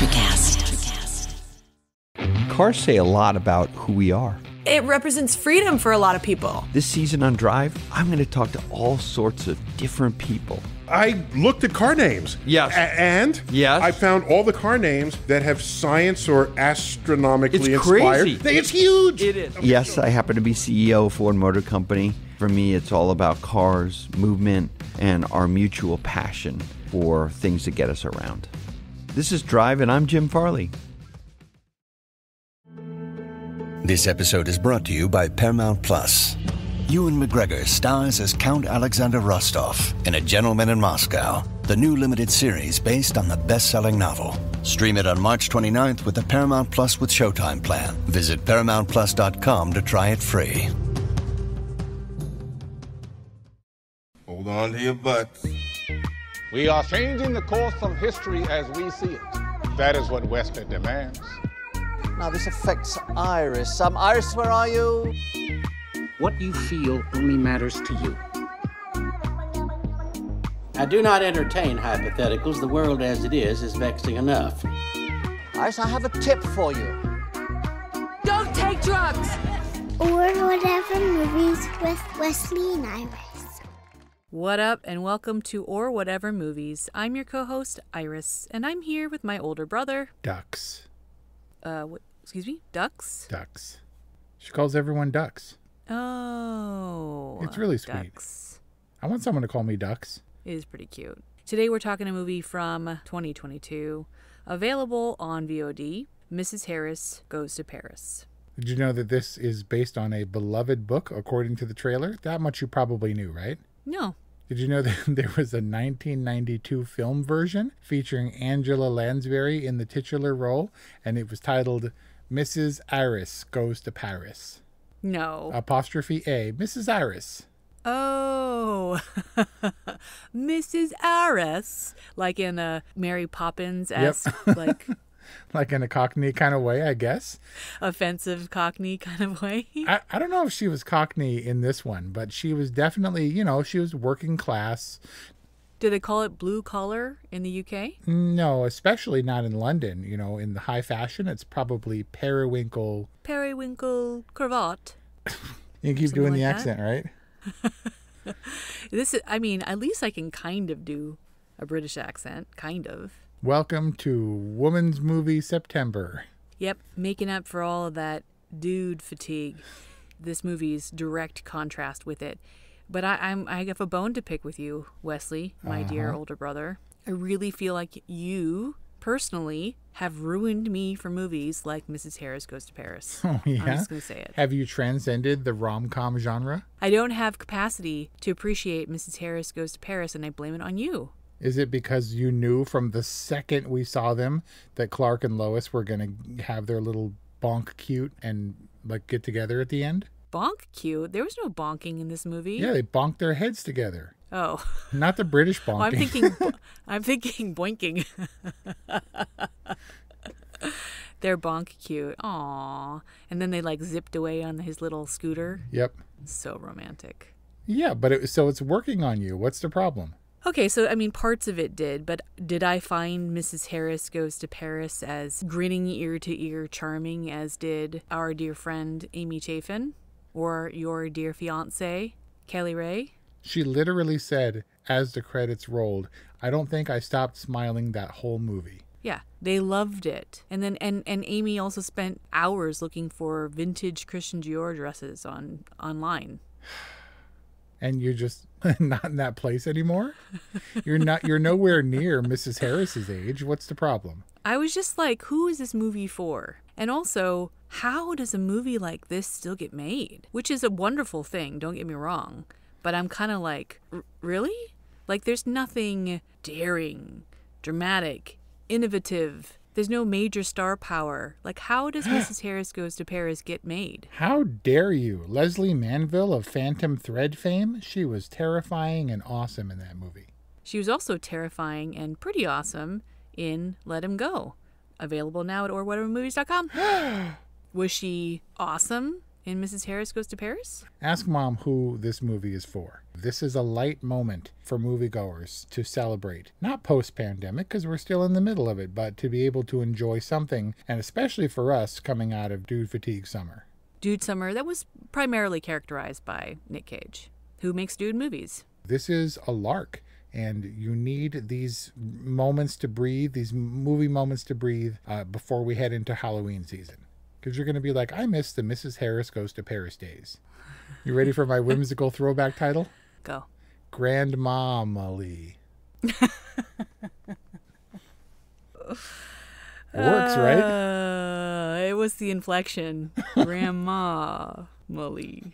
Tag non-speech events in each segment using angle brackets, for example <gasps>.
Electricast. Cars say a lot about who we are. It represents freedom for a lot of people. This season on Drive, I'm going to talk to all sorts of different people. I looked at car names. Yes. A- and Yes. I found all the car names that have science or astronomically It's inspired. crazy. They- It's huge. It is. Yes, I happen to be CEO of Ford Motor Company. For me, it's all about cars, movement, and our mutual passion for things that get us around. This is Drive, and I'm Jim Farley. This episode is brought to you by Paramount Plus. Ewan McGregor stars as Count Alexander Rostov in A Gentleman in Moscow, the new limited series based on the best selling novel. Stream it on March 29th with the Paramount Plus with Showtime plan. Visit ParamountPlus.com to try it free. Hold on to your butts. We are changing the course of history as we see it. That is what Wesley demands. Now, this affects Iris. Um, Iris, where are you? What you feel only matters to you. I do not entertain hypotheticals. The world as it is is vexing enough. Iris, I have a tip for you. Don't take drugs! Or whatever movies with Wesley and Iris. What up, and welcome to Or Whatever Movies. I'm your co host, Iris, and I'm here with my older brother. Ducks. Uh, what, excuse me? Ducks? Ducks. She calls everyone ducks. Oh. It's really sweet. Ducks. I want someone to call me ducks. It is pretty cute. Today we're talking a movie from 2022, available on VOD Mrs. Harris Goes to Paris. Did you know that this is based on a beloved book, according to the trailer? That much you probably knew, right? No. Did you know <laughs> that there was a 1992 film version featuring Angela Lansbury in the titular role, and it was titled Mrs. Iris Goes to Paris? No. Apostrophe A, Mrs. Iris. Oh, <laughs> Mrs. Iris, like in a Mary Poppins esque, <laughs> like <laughs> like in a Cockney kind of way, I guess. offensive Cockney kind of way. <laughs> I, I don't know if she was Cockney in this one, but she was definitely, you know, she was working class. Do they call it blue collar in the UK? No, especially not in London. You know, in the high fashion, it's probably periwinkle. Periwinkle cravat. <laughs> You keep Something doing the like that? accent, right? This is, I mean, at least I can kind of do a British accent, kind of. Welcome to Woman's Movie September. Yep, making up for all of that dude fatigue. This movie's direct contrast with it. But I, I'm I have a bone to pick with you, Wesley, my dear Uh-huh. older brother. I really feel like you personally have ruined me for movies like Mrs. Harris Goes to Paris. <laughs> Oh, yeah. I'm just gonna say it. Have you transcended the rom com genre? I don't have capacity to appreciate Mrs. Harris Goes to Paris, and I blame it on you. Is it because you knew from the second we saw them that Clark and Lois were going to have their little bonk cute and like get together at the end? Bonk cute. There was no bonking in this movie. Yeah, they bonked their heads together. Oh. Not the British <laughs> bonking. Oh, I'm thinking. <laughs> I'm thinking boinking. <laughs> They're bonk cute. Aw. And then they like zipped away on his little scooter. Yep. So romantic. Yeah, but it, so it's working on you. What's the problem? Okay, so I mean, parts of it did, but did I find Mrs. Harris Goes to Paris as grinning ear to ear charming as did our dear friend Amy Chafin or your dear fiance Kelly Ray? She literally said, as the credits rolled, I don't think I stopped smiling that whole movie. Yeah, they loved it. And then and and Amy also spent hours looking for vintage Christian Dior dresses on online. <sighs> And you're just <laughs> not in that place anymore? You're not you're nowhere near Mrs. Harris's age. What's the problem? I was just like, who is this movie for? And also, how does a movie like this still get made? Which is a wonderful thing, don't get me wrong. But I'm kind of like, "R- really? Like, there's nothing daring, dramatic, innovative. There's no major star power. Like, how does <gasps> Mrs. Harris Goes to Paris get made? How dare you? Lesley Manville of Phantom Thread fame? She was terrifying and awesome in that movie. She was also terrifying and pretty awesome in Let Him Go, available now at orwhatevermovies.com. <gasps> was she awesome in Mrs. Harris Goes to Paris? Ask mom who this movie is for. This is a light moment for moviegoers to celebrate. Not post pandemic, because we're still in the middle of it, but to be able to enjoy something, and especially for us coming out of Dude Fatigue Summer. Dude Summer that was primarily characterized by Nick Cage, who makes dude movies. This is a lark and you need these moments to breathe, these movie moments to breathe uh, before we head into Halloween season. Because you're going to be like, I miss the Mrs. Harris Goes to Paris days. You ready for my <laughs> whimsical throwback title? Go. Grandma Molly. <laughs> works, right? Uh, it was the inflection. <laughs> Grandma Molly.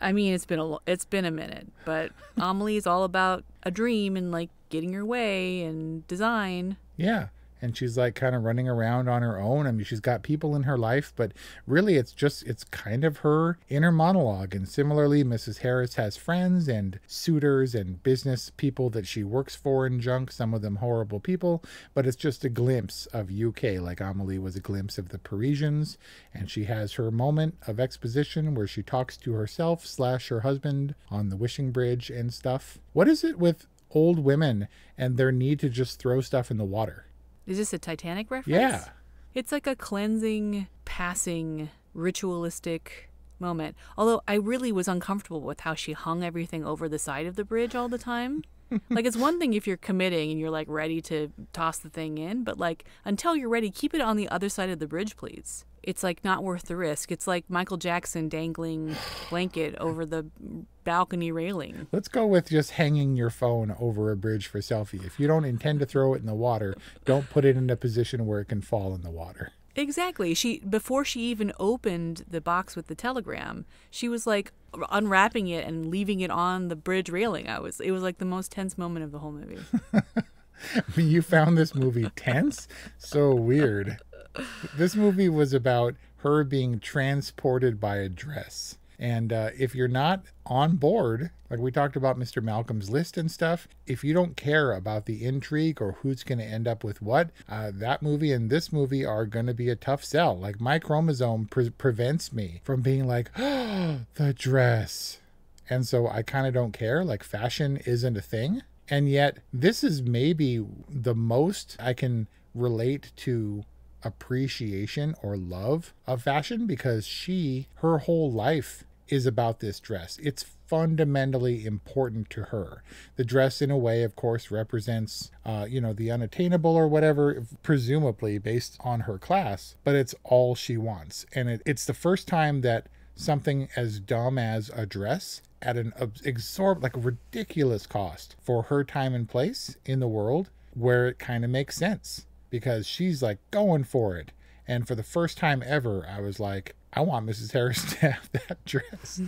I mean, it's been a it's been a minute, but Amelie is all about a dream and like getting your way and design. Yeah. And she's like kind of running around on her own. I mean, she's got people in her life, but really it's just, it's kind of her inner monologue. And similarly, Mrs. Harris has friends and suitors and business people that she works for in junk, some of them horrible people, but it's just a glimpse of UK, like Amelie was a glimpse of the Parisians. And she has her moment of exposition where she talks to herself slash her husband on the wishing bridge and stuff. What is it with old women and their need to just throw stuff in the water? Is this a Titanic reference? Yeah. It's like a cleansing, passing, ritualistic moment. Although I really was uncomfortable with how she hung everything over the side of the bridge all the time. Like it's one thing if you're committing and you're like ready to toss the thing in, but like until you're ready, keep it on the other side of the bridge, please it's like not worth the risk. It's like Michael Jackson dangling blanket over the balcony railing. Let's go with just hanging your phone over a bridge for selfie. If you don't intend to throw it in the water, don't put it in a position where it can fall in the water. Exactly. She before she even opened the box with the telegram, she was like unwrapping it and leaving it on the bridge railing. I was it was like the most tense moment of the whole movie. <laughs> you found this movie tense? So weird this movie was about her being transported by a dress. And uh, if you're not on board, like we talked about Mr. Malcolm's list and stuff, if you don't care about the intrigue or who's going to end up with what, uh, that movie and this movie are going to be a tough sell. Like my chromosome pre- prevents me from being like, oh, <gasps> the dress. And so I kind of don't care. Like fashion isn't a thing. And yet, this is maybe the most I can relate to appreciation or love of fashion because she, her whole life is about this dress. It's fundamentally important to her. The dress, in a way, of course, represents, uh, you know, the unattainable or whatever, presumably based on her class, but it's all she wants. And it, it's the first time that something as dumb as a dress at an exorbitant, like a ridiculous cost for her time and place in the world, where it kind of makes sense because she's like going for it. And for the first time ever, I was like, I want Mrs. Harris <laughs> to have that dress.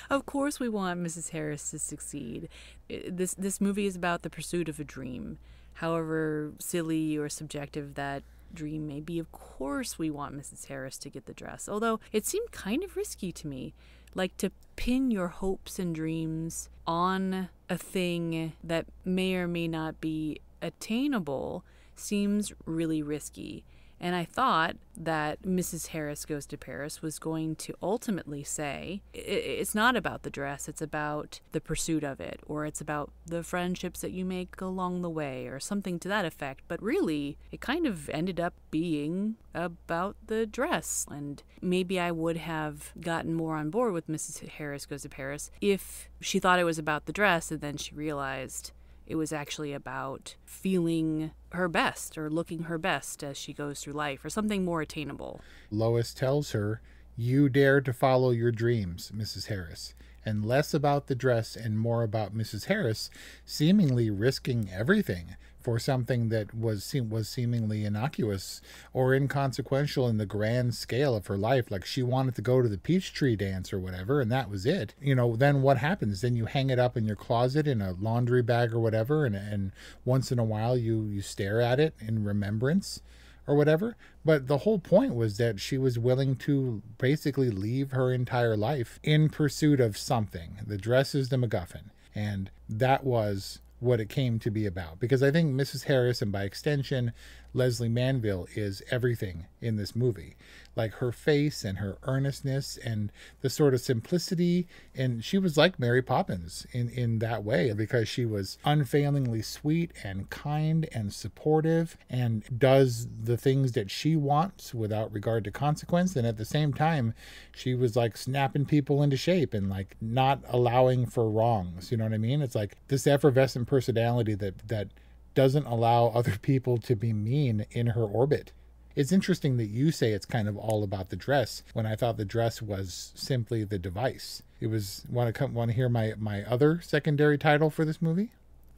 <laughs> of course, we want Mrs. Harris to succeed. This this movie is about the pursuit of a dream, however silly or subjective that dream may be. Of course, we want Mrs. Harris to get the dress. Although it seemed kind of risky to me, like to pin your hopes and dreams on a thing that may or may not be attainable seems really risky. And I thought that Mrs. Harris Goes to Paris was going to ultimately say it's not about the dress, it's about the pursuit of it, or it's about the friendships that you make along the way, or something to that effect. But really, it kind of ended up being about the dress. And maybe I would have gotten more on board with Mrs. Harris Goes to Paris if she thought it was about the dress and then she realized it was actually about feeling her best or looking her best as she goes through life or something more attainable. Lois tells her, You dare to follow your dreams, Mrs. Harris, and less about the dress and more about Mrs. Harris seemingly risking everything for something that was was seemingly innocuous or inconsequential in the grand scale of her life like she wanted to go to the peach tree dance or whatever and that was it you know then what happens then you hang it up in your closet in a laundry bag or whatever and, and once in a while you you stare at it in remembrance or whatever. But the whole point was that she was willing to basically leave her entire life in pursuit of something. The dress is the MacGuffin. And that was what it came to be about because I think Mrs. Harris and by extension Lesley Manville is everything in this movie. Like her face and her earnestness and the sort of simplicity and she was like Mary Poppins in in that way because she was unfailingly sweet and kind and supportive and does the things that she wants without regard to consequence and at the same time she was like snapping people into shape and like not allowing for wrongs, you know what I mean? It's like this effervescent personality that that doesn't allow other <laughs> people to be mean in her orbit. It's interesting that you say it's kind of all about the dress when I thought the dress was simply the device. It was want to come want to hear my my other secondary title for this movie?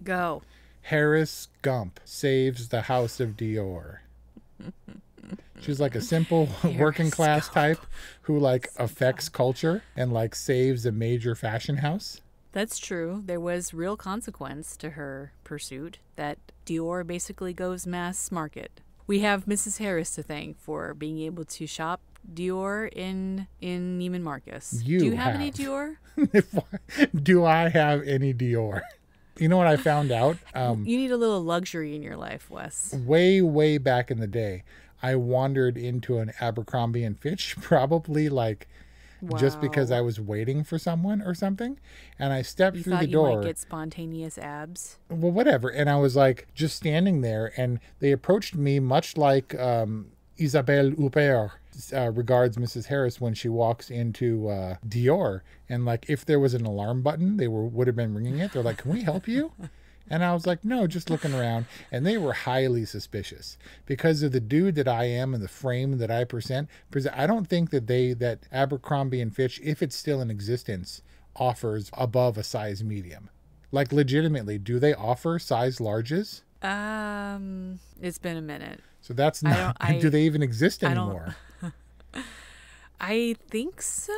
Go. Harris Gump saves the House of Dior. <laughs> She's like a simple <laughs> working class type who like affects culture and like saves a major fashion house. That's true. There was real consequence to her pursuit that Dior basically goes mass market. We have Mrs. Harris to thank for being able to shop Dior in in Neiman Marcus. You Do you have, have. any Dior? <laughs> Do I have any Dior? You know what I found out? Um, you need a little luxury in your life, Wes. way, way back in the day, I wandered into an Abercrombie and Fitch, <laughs> probably like just because I was waiting for someone or something, and I stepped You through the you door. might get spontaneous abs. well, whatever. And I was like just standing there, and they approached me much like um, Isabelle Huppert uh, regards Mrs. Harris when she walks into uh, Dior. And like, if there was an alarm button, they were would have been ringing it. They're like, "Can we help you?" <laughs> And I was like, no, just looking around. And they were highly suspicious because of the dude that I am and the frame that I present. I don't think that they, that Abercrombie and Fitch, if it's still in existence, offers above a size medium. Like, legitimately, do they offer size larges? Um, it's been a minute. So that's not, don't- <laughs> I- do they even exist I anymore? <laughs> I think so.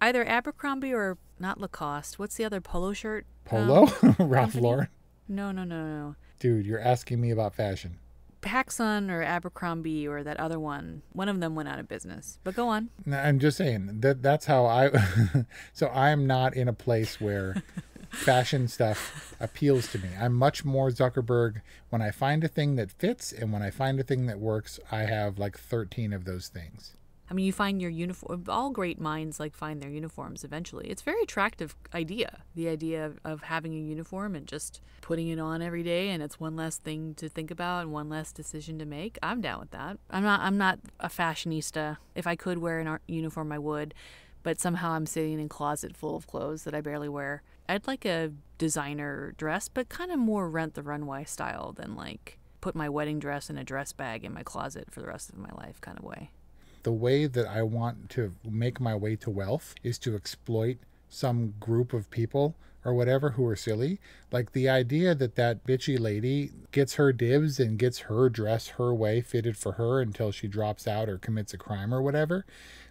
Either Abercrombie or not Lacoste. What's the other polo shirt? Polo? um, <laughs> Ralph? Lauren? No, no, no, no. Dude, you're asking me about fashion. Paxson or Abercrombie or that other one. One of them went out of business. But go on. No, I'm just saying that that's how I. <laughs> so I'm not in a place where <laughs> fashion stuff appeals to me. I'm much more Zuckerberg. When I find a thing that fits and when I find a thing that works, I have like 13 of those things. I mean, you find your uniform. All great minds like find their uniforms eventually. It's a very attractive idea. The idea of, of having a uniform and just putting it on every day, and it's one less thing to think about and one less decision to make. I'm down with that. I'm not. I'm not a fashionista. If I could wear an uniform, I would. But somehow I'm sitting in a closet full of clothes that I barely wear. I'd like a designer dress, but kind of more rent the runway style than like put my wedding dress in a dress bag in my closet for the rest of my life kind of way. The way that I want to make my way to wealth is to exploit some group of people or whatever who are silly. Like the idea that that bitchy lady gets her dibs and gets her dress her way fitted for her until she drops out or commits a crime or whatever.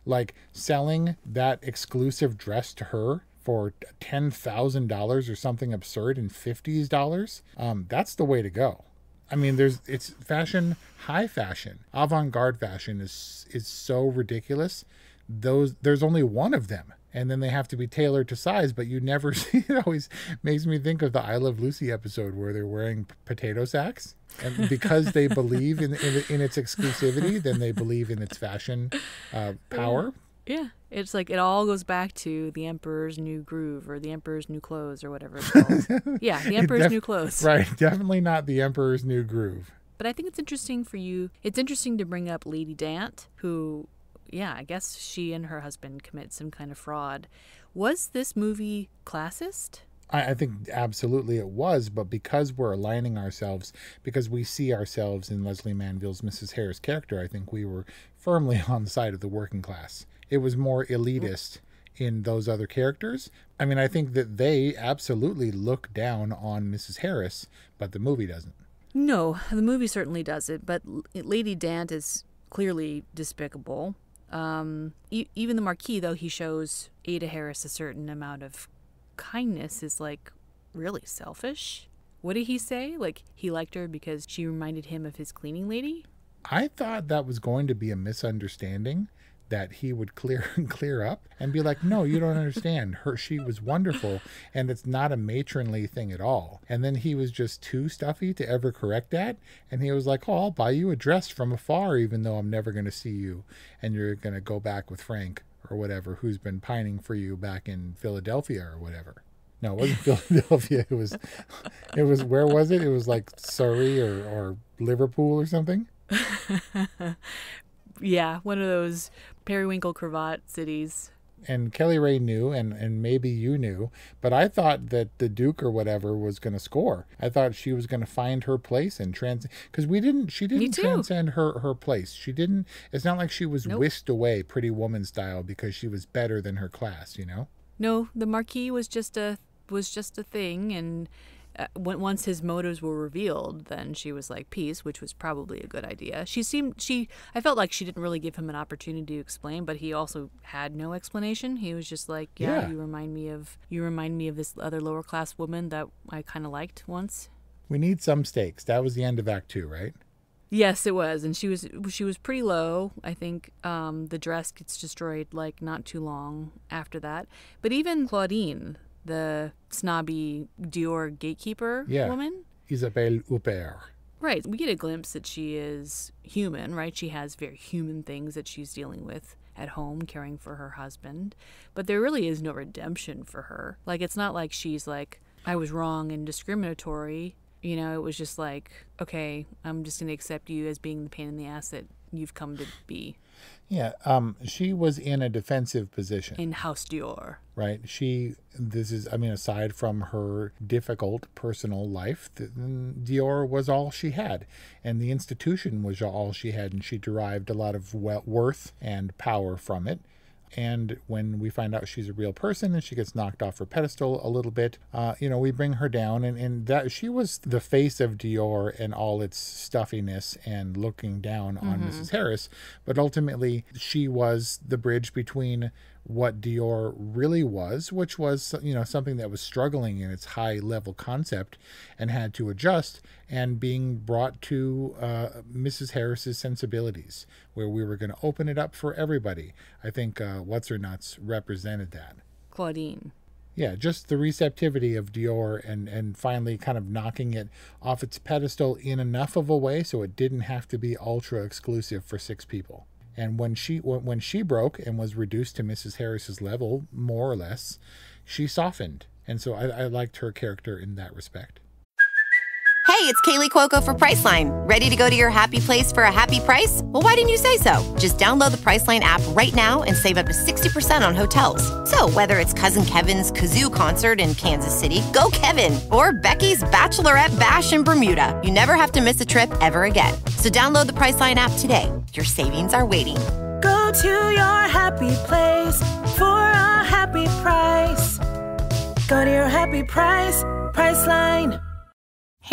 Like selling that exclusive dress to her for $10,000 or something absurd in 50s dollars. Um, that's the way to go. I mean, there's it's fashion, high fashion, avant-garde fashion is is so ridiculous. Those there's only one of them, and then they have to be tailored to size. But you never <laughs> see. It always makes me think of the I Love Lucy episode where they're wearing potato sacks, and <laughs> because they believe in in, in its exclusivity, then they believe in its fashion uh, power. Yeah, it's like it all goes back to the Emperor's New Groove or the Emperor's New Clothes or whatever it's called. <laughs> yeah, the Emperor's New Clothes. Right, definitely not the Emperor's New Groove. But I think it's interesting for you. It's interesting to bring up Lady Dant, who, yeah, I guess she and her husband commit some kind of fraud. Was this movie classist? I, I think absolutely it was, but because we're aligning ourselves, because we see ourselves in Lesley Manville's Mrs. Harris character, I think we were firmly <laughs> on the side of the working class. It was more elitist in those other characters. I mean, I think that they absolutely look down on Mrs. Harris, but the movie doesn't. No, the movie certainly does it, but Lady Dant is clearly despicable. Um, e- even the Marquis, though he shows Ada Harris a certain amount of kindness, is like really selfish. What did he say? Like he liked her because she reminded him of his cleaning lady? I thought that was going to be a misunderstanding that he would clear and <laughs> clear up and be like, "No, you don't understand. Her she was wonderful and it's not a matronly thing at all." And then he was just too stuffy to ever correct that, and he was like, "Oh, I'll buy you a dress from afar even though I'm never going to see you and you're going to go back with Frank or whatever who's been pining for you back in Philadelphia or whatever." No, it wasn't <laughs> Philadelphia. It was, it was where was it? It was like Surrey or, or Liverpool or something. <laughs> yeah, one of those periwinkle cravat cities. And Kelly Ray knew, and, and maybe you knew, but I thought that the Duke or whatever was going to score. I thought she was going to find her place and trans because we didn't. She didn't transcend her her place. She didn't. It's not like she was nope. whisked away, Pretty Woman style, because she was better than her class. You know. No, the Marquis was just a was just a thing, and uh, once his motives were revealed, then she was like peace, which was probably a good idea. She seemed she I felt like she didn't really give him an opportunity to explain, but he also had no explanation. He was just like, yeah, yeah. you remind me of you remind me of this other lower class woman that I kind of liked once. We need some stakes. That was the end of Act Two, right? Yes, it was, and she was she was pretty low. I think um, the dress gets destroyed like not too long after that. But even Claudine, the snobby Dior gatekeeper yeah. woman. Isabelle Huppert. Right. We get a glimpse that she is human, right? She has very human things that she's dealing with at home, caring for her husband. But there really is no redemption for her. Like, it's not like she's like, I was wrong and discriminatory. You know, it was just like, okay, I'm just going to accept you as being the pain in the ass that you've come to be. Yeah, um, she was in a defensive position in House Dior. Right. She. This is. I mean, aside from her difficult personal life, Dior was all she had, and the institution was all she had, and she derived a lot of worth and power from it and when we find out she's a real person and she gets knocked off her pedestal a little bit uh, you know we bring her down and, and that she was the face of dior and all its stuffiness and looking down on mm-hmm. mrs harris but ultimately she was the bridge between what Dior really was, which was you know something that was struggling in its high level concept and had to adjust, and being brought to uh, Mrs. Harris's sensibilities, where we were going to open it up for everybody. I think uh, What's Her Nuts represented that. Claudine. Yeah, just the receptivity of Dior and and finally kind of knocking it off its pedestal in enough of a way so it didn't have to be ultra exclusive for six people. And when she when she broke and was reduced to Mrs. Harris's level, more or less, she softened. And so I, I liked her character in that respect. It's Kaley Cuoco for Priceline. Ready to go to your happy place for a happy price? Well, why didn't you say so? Just download the Priceline app right now and save up to 60% on hotels. So, whether it's Cousin Kevin's Kazoo concert in Kansas City, go Kevin, or Becky's Bachelorette Bash in Bermuda, you never have to miss a trip ever again. So, download the Priceline app today. Your savings are waiting. Go to your happy place for a happy price. Go to your happy price, Priceline.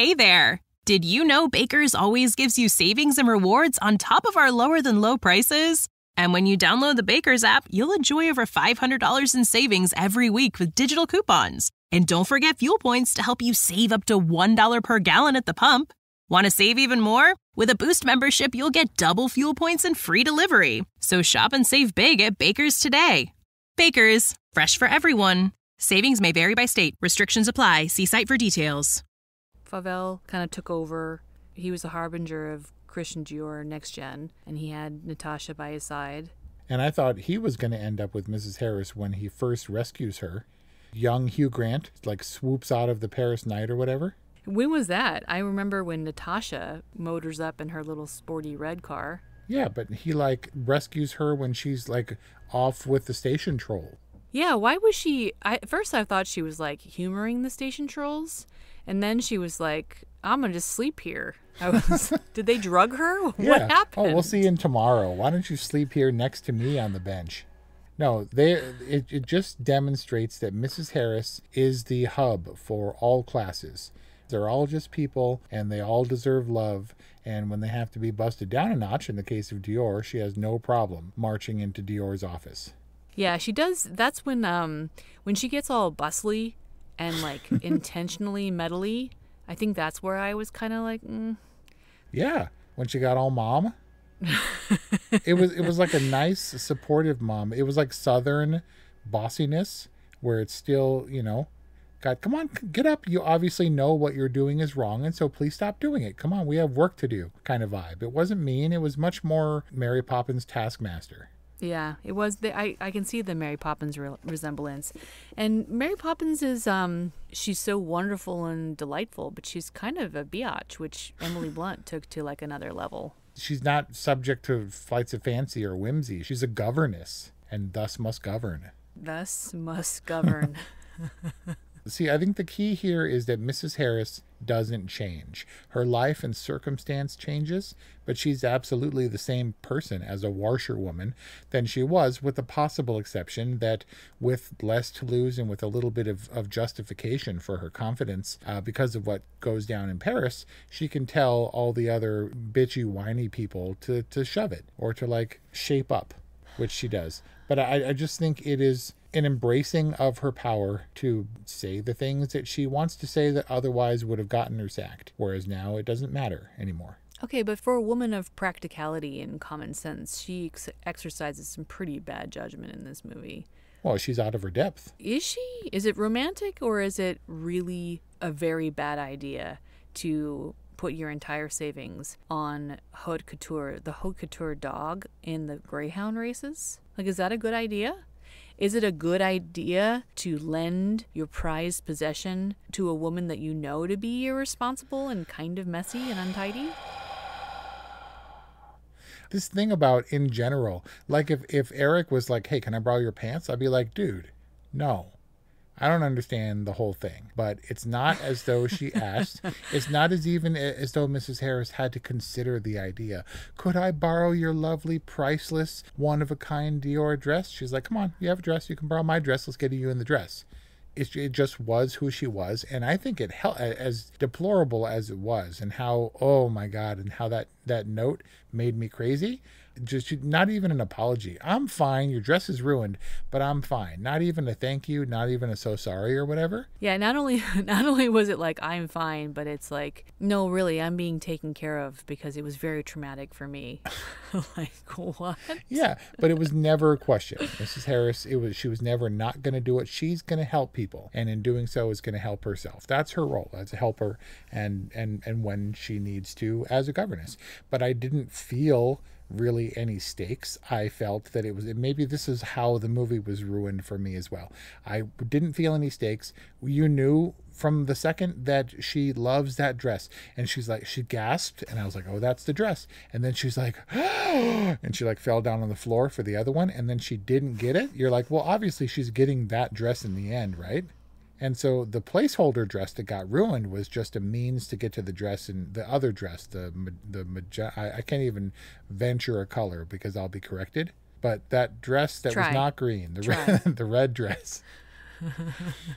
Hey there! Did you know Baker's always gives you savings and rewards on top of our lower than low prices? And when you download the Baker's app, you'll enjoy over $500 in savings every week with digital coupons. And don't forget fuel points to help you save up to $1 per gallon at the pump. Want to save even more? With a Boost membership, you'll get double fuel points and free delivery. So shop and save big at Baker's today. Baker's, fresh for everyone. Savings may vary by state. Restrictions apply. See site for details. Fauvel kind of took over. He was the harbinger of Christian Dior next gen, and he had Natasha by his side. And I thought he was going to end up with Mrs. Harris when he first rescues her. Young Hugh Grant, like, swoops out of the Paris night or whatever. When was that? I remember when Natasha motors up in her little sporty red car. Yeah, but he, like, rescues her when she's, like, off with the station troll. Yeah, why was she? I, at first, I thought she was, like, humoring the station trolls. And then she was like, I'm gonna just sleep here. I was <laughs> did they drug her? <laughs> Yeah. What happened? Oh, we'll see you tomorrow. Why don't you sleep here next to me on the bench? No, they it, it just demonstrates that Mrs. Harris is the hub for all classes. They're all just people and they all deserve love. And when they have to be busted down a notch, in the case of Dior, she has no problem marching into Dior's office. Yeah, she does. That's when um when she gets all bustly and like <laughs> intentionally metally. I think that's where I was kind of like, mm. yeah, when she got all mom. <laughs> it was it was like a nice supportive mom. It was like southern bossiness where it's still, you know, God, come on, get up. You obviously know what you're doing is wrong, and so please stop doing it. Come on, we have work to do kind of vibe. It wasn't mean, it was much more Mary Poppins taskmaster. Yeah, it was. The, I I can see the Mary Poppins re- resemblance, and Mary Poppins is um she's so wonderful and delightful, but she's kind of a biatch, which Emily <laughs> Blunt took to like another level. She's not subject to flights of fancy or whimsy. She's a governess, and thus must govern. Thus must govern. <laughs> See, I think the key here is that Mrs. Harris doesn't change. Her life and circumstance changes, but she's absolutely the same person as a washerwoman than she was, with the possible exception that with less to lose and with a little bit of, of justification for her confidence uh, because of what goes down in Paris, she can tell all the other bitchy, whiny people to, to shove it or to like shape up, which she does. But I, I just think it is an embracing of her power to say the things that she wants to say that otherwise would have gotten her sacked, whereas now it doesn't matter anymore. Okay, but for a woman of practicality and common sense, she ex- exercises some pretty bad judgment in this movie. Well, she's out of her depth. Is she? Is it romantic or is it really a very bad idea to put your entire savings on haute couture, the haute couture dog in the greyhound races? Like, is that a good idea? Is it a good idea to lend your prized possession to a woman that you know to be irresponsible and kind of messy and untidy? This thing about in general, like if, if Eric was like, hey, can I borrow your pants? I'd be like, dude, no. I don't understand the whole thing, but it's not as though she <laughs> asked. it's not as even as though Mrs. Harris had to consider the idea. Could I borrow your lovely, priceless, one of a kind Dior dress? She's like, come on, you have a dress. You can borrow my dress. Let's get you in the dress. It, it just was who she was, and I think it held as deplorable as it was, and how oh my god, and how that that note made me crazy just not even an apology. I'm fine. Your dress is ruined, but I'm fine. Not even a thank you, not even a so sorry or whatever. Yeah, not only <laughs> not only was it like I'm fine, but it's like no, really, I'm being taken care of because it was very traumatic for me. <laughs> like what? Yeah, but it was never a question. Mrs. Harris, it was she was never not going to do it. She's going to help people, and in doing so is going to help herself. That's her role as a helper, and and and when she needs to as a governess. But I didn't feel really any stakes. I felt that it was maybe this is how the movie was ruined for me as well. I didn't feel any stakes. You knew from the second that she loves that dress and she's like she gasped and I was like, "Oh, that's the dress." And then she's like, <gasps> and she like fell down on the floor for the other one and then she didn't get it. You're like, "Well, obviously she's getting that dress in the end, right?" And so the placeholder dress that got ruined was just a means to get to the dress and the other dress, the the I, I can't even venture a color because I'll be corrected. But that dress that Try. was not green, the red, <laughs> the red dress.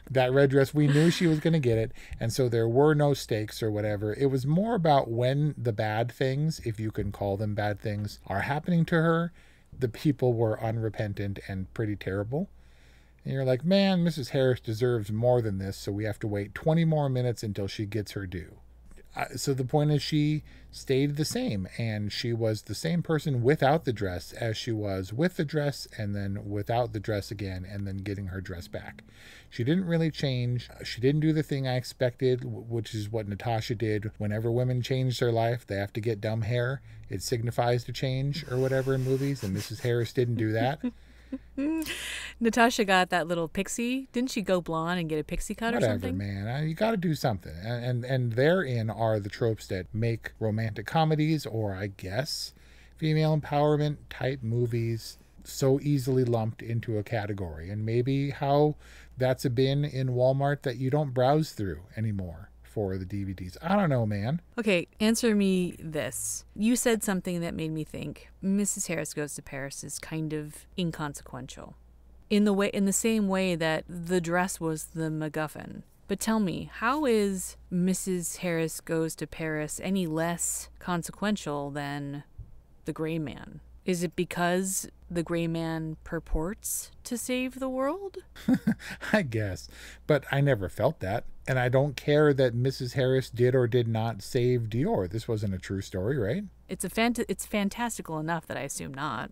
that red dress, we knew she was going to get it, and so there were no stakes or whatever. It was more about when the bad things, if you can call them bad things, are happening to her. The people were unrepentant and pretty terrible and you're like, man, Mrs. Harris deserves more than this, so we have to wait 20 more minutes until she gets her due. So the point is, she stayed the same, and she was the same person without the dress as she was with the dress, and then without the dress again, and then getting her dress back. She didn't really change. She didn't do the thing I expected, which is what Natasha did. Whenever women change their life, they have to get dumb hair. It signifies to change or whatever in movies, and Mrs. Harris didn't do that. <laughs> <laughs> Natasha got that little pixie. Didn't she go blonde and get a pixie cut Whatever, or something? man. Uh, you got to do something, and, and and therein are the tropes that make romantic comedies, or I guess female empowerment type movies, so easily lumped into a category. And maybe how that's a bin in Walmart that you don't browse through anymore for the DVDs. I don't know, man. Okay, answer me this. You said something that made me think Mrs. Harris Goes to Paris is kind of inconsequential. In the way in the same way that the dress was the MacGuffin. But tell me, how is Mrs. Harris Goes to Paris any less consequential than The Gray Man? Is it because the gray man purports to save the world? <laughs> I guess. But I never felt that. And I don't care that Mrs. Harris did or did not save Dior. This wasn't a true story, right? It's a fant- it's fantastical enough that I assume not.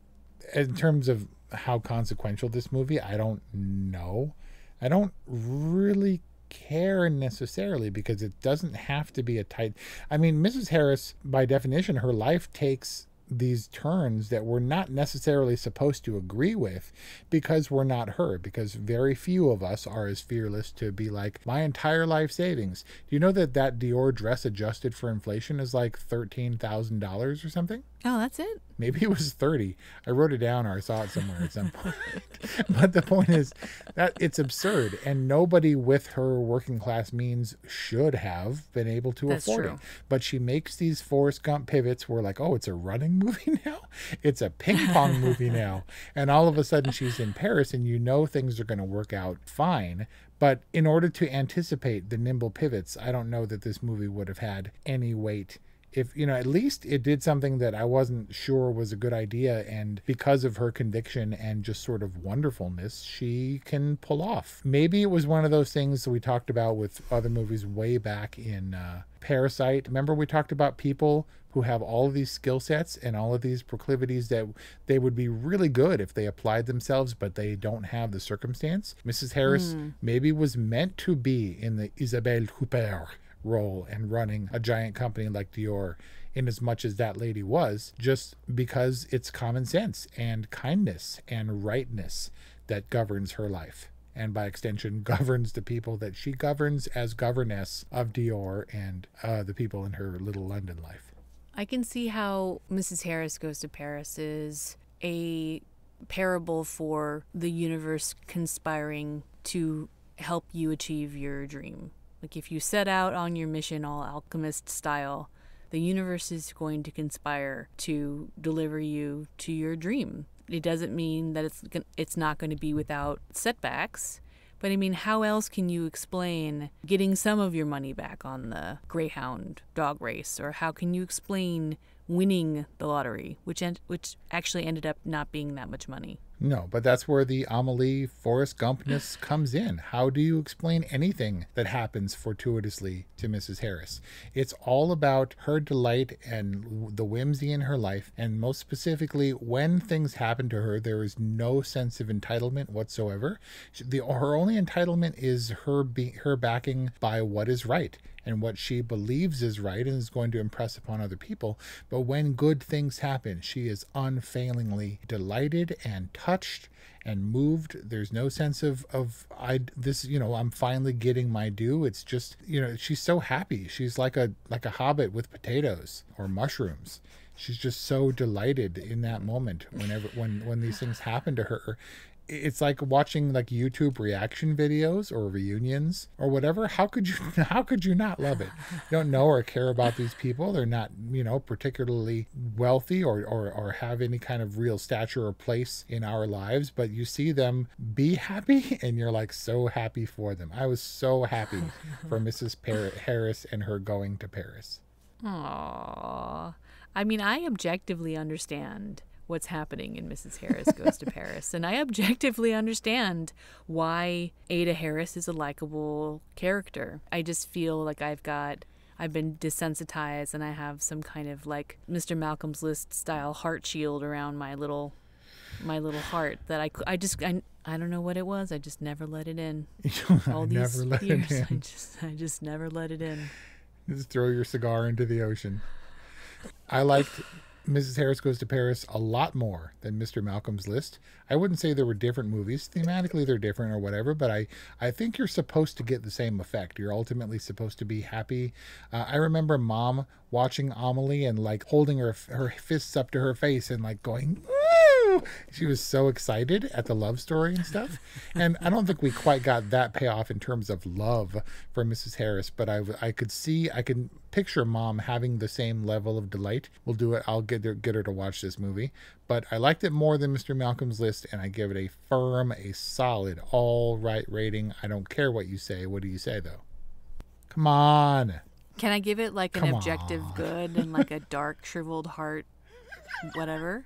In terms of how consequential this movie, I don't know. I don't really care necessarily because it doesn't have to be a tight. I mean, Mrs. Harris, by definition, her life takes these turns that we're not necessarily supposed to agree with because we're not her because very few of us are as fearless to be like my entire life savings do you know that that dior dress adjusted for inflation is like $13000 or something Oh, that's it. Maybe it was 30. I wrote it down or I saw it somewhere at some point. <laughs> but the point is that it's absurd and nobody with her working class means should have been able to That's afford true. it. But she makes these Forrest Gump pivots where like, oh, it's a running movie <laughs> now. It's a ping pong movie <laughs> now. And all of a sudden she's in Paris and you know things are going to work out fine. But in order to anticipate the nimble pivots, I don't know that this movie would have had any weight if you know at least it did something that i wasn't sure was a good idea and because of her conviction and just sort of wonderfulness she can pull off. Maybe it was one of those things that we talked about with other movies way back in uh, parasite. Remember we talked about people who have all of these skill sets and all of these proclivities that they would be really good if they applied themselves but they don't have the circumstance? Mrs harris Hmm. maybe was meant to be in the isabelle huppert role and running a giant company like Dior in as much as that lady was just because it's common sense and kindness and rightness that governs her life and by extension <laughs> governs the people that she governs as governess of Dior and uh, the people in her little London life. I can see how Mrs. Harris Goes to Paris is a parable for the universe conspiring to help you achieve your dream. Like if you set out on your mission all alchemist style, the universe is going to conspire to deliver you to your dream. It doesn't mean that it's it's not going to be without setbacks, but I mean, how else can you explain getting some of your money back on the Greyhound dog race, or how can you explain winning the lottery, which end, which actually ended up not being that much money? No, but that's where the Amelie Forrest Gumpness <sighs> comes in. How do you explain anything that happens fortuitously to Mrs. Harris? It's all about her delight and the whimsy in her life, and most specifically, when things happen to her, there is no sense of entitlement whatsoever. The, her only entitlement is her be, her backing by what is right and what she believes is right and is going to impress upon other people. But when good things happen, she is unfailingly delighted and touched and moved. There's no sense of of I this you know I'm finally getting my due. It's just you know she's so happy. She's like a like a hobbit with potatoes or mushrooms. She's just so delighted in that moment whenever when when these things happen to her it's like watching like YouTube reaction videos or reunions or whatever. How could you <laughs> how could you not love it? You don't know or care about these people. They're not, you know, particularly wealthy or, or, or have any kind of real stature or place in our lives, but you see them be happy <laughs> and you're like so happy for them. I was so happy for <laughs> Mrs. Par- Harris and her going to Paris. Aww. I mean, I objectively understand what's happening in Mrs. Harris Goes to Paris, and I objectively understand why Ada Harris is a likable character. I just feel like I've got. I've been desensitized and I have some kind of like Mr. Malcolm's List style heart shield around my little my little heart that I, I just I, I don't know what it was. I just never let it in. <laughs> All these never let it years, I just I just never let it in. Just throw your cigar into the ocean. I liked Mrs. Harris Goes to Paris a lot more than Mr. Malcolm's List. I wouldn't say there were different movies. Thematically, they're different or whatever, but I, I think you're supposed to get the same effect. You're ultimately supposed to be happy. Uh, I remember mom watching Amelie and like holding her, her fists up to her face and like going, Woo! She was so excited at the love story and stuff. <laughs> And I don't think we quite got that payoff in terms of love for Mrs. Harris, but I, I could see, I can picture mom having the same level of delight. We'll do it. I'll get her, get her to watch this movie. But I liked it more than Mr. Malcolm's List, and I give it a firm, a solid, all right rating. I don't care what you say. What do you say, though? Come on. Can I give it like an Come objective good and like a dark shriveled heart whatever.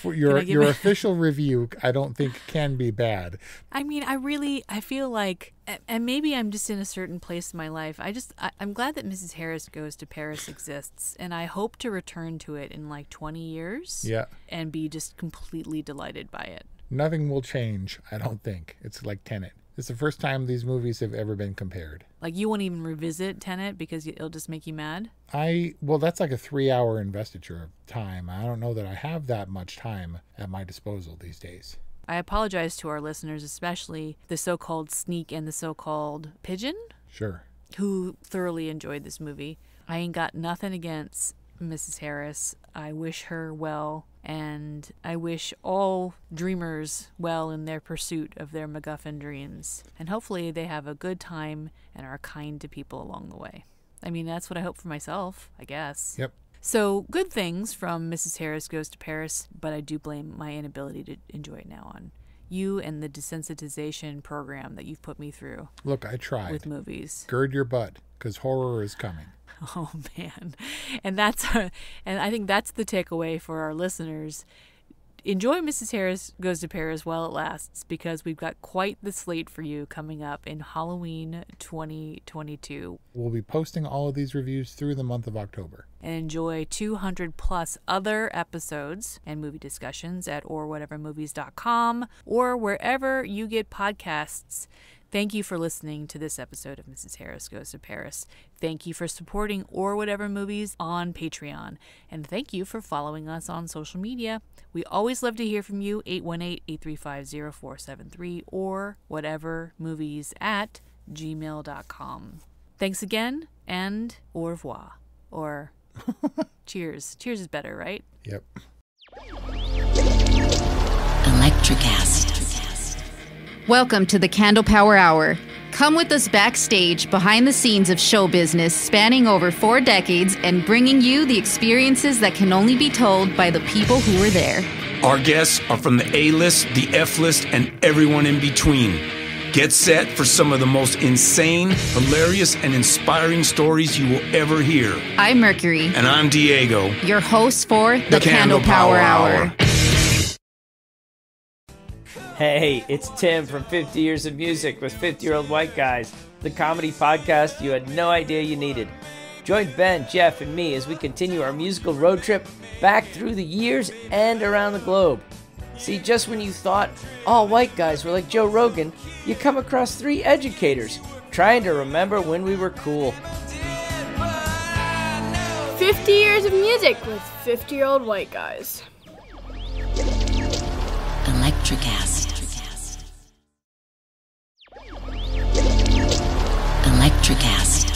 For your Can I give your official review, I don't think can be bad. I mean, I really, I feel like, and maybe I'm just in a certain place in my life. I just, I, I'm glad that Mrs. Harris Goes to Paris exists, and I hope to return to it in like 20 years. Yeah. And be just completely delighted by it. Nothing will change, I don't think. It's like Tenet. It's the first time these movies have ever been compared. Like you won't even revisit Tenet because it'll just make you mad. I well, that's like a three-hour investiture of time. I don't know that I have that much time at my disposal these days. I apologize to our listeners, especially the so-called sneak and the so-called pigeon, Sure. who thoroughly enjoyed this movie. I ain't got nothing against Mrs. Harris. I wish her well, and I wish all dreamers well in their pursuit of their MacGuffin dreams. And hopefully, they have a good time and are kind to people along the way. I mean, that's what I hope for myself, I guess. Yep. So, good things from Mrs. Harris Goes to Paris, but I do blame my inability to enjoy it now on you and the desensitization program that you've put me through Look, I tried. with movies. Gird your butt, because horror is coming. <laughs> Oh man. And that's <laughs> and I think that's the takeaway for our listeners. Enjoy Mrs. Harris Goes to Paris while it lasts because we've got quite the slate for you coming up in Halloween 2022. We'll be posting all of these reviews through the month of October. and enjoy 200 plus other episodes and movie discussions at orwhatevermovies.com or wherever you get podcasts. Thank you for listening to this episode of Mrs. Harris Goes to Paris. Thank you for supporting Or Whatever Movies on Patreon. And thank you for following us on social media. We always love to hear from you, 818-835-0473 or whatever movies at gmail.com. Thanks again and au revoir. Or <laughs> cheers. Cheers is better, right? Yep. Electricast. Welcome to the Candle Power Hour. Come with us backstage behind the scenes of show business spanning over four decades and bringing you the experiences that can only be told by the people who were there. Our guests are from the A list, the F list, and everyone in between. Get set for some of the most insane, hilarious, and inspiring stories you will ever hear. I'm Mercury, And I'm Diego. your host for the, The Candle, Candle Power, Power Hour. Hour. Hey, it's Tim from 50 Years of Music with 50 Year Old White Guys, the comedy podcast you had no idea you needed. Join Ben, Jeff, and me as we continue our musical road trip back through the years and around the globe. See, just when you thought all white guys were like Joe Rogan, you come across three educators trying to remember when we were cool. 50 years of music with 50 year old white guys. Electricast.